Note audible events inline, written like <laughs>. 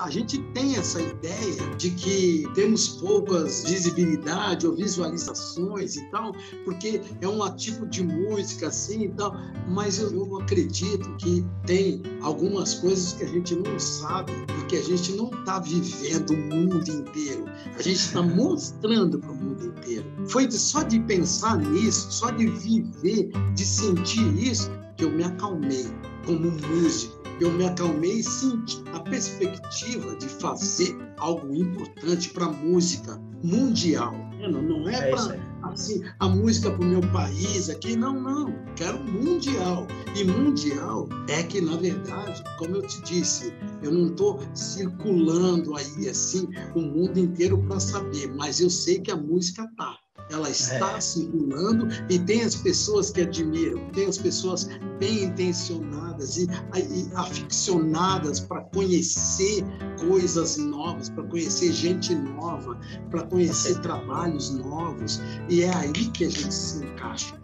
A gente tem essa ideia de que temos poucas visibilidade ou visualizações e tal, porque é um tipo de música assim e tal, mas eu, eu acredito que tem algumas coisas que a gente não sabe, porque a gente não está vivendo o mundo inteiro, a gente está <laughs> mostrando para o mundo inteiro. Foi só de pensar nisso, só de viver, de sentir isso, que eu me acalmei como músico eu me acalmei e senti perspectiva de fazer algo importante para a música mundial. Não, não é, é para assim, a música para o meu país aqui, não, não. Quero mundial. E mundial é que, na verdade, como eu te disse, eu não estou circulando aí assim o mundo inteiro para saber, mas eu sei que a música está ela está é. circulando e tem as pessoas que admiram, tem as pessoas bem intencionadas e, e aficionadas para conhecer coisas novas, para conhecer gente nova, para conhecer trabalhos novos. E é aí que a gente se encaixa.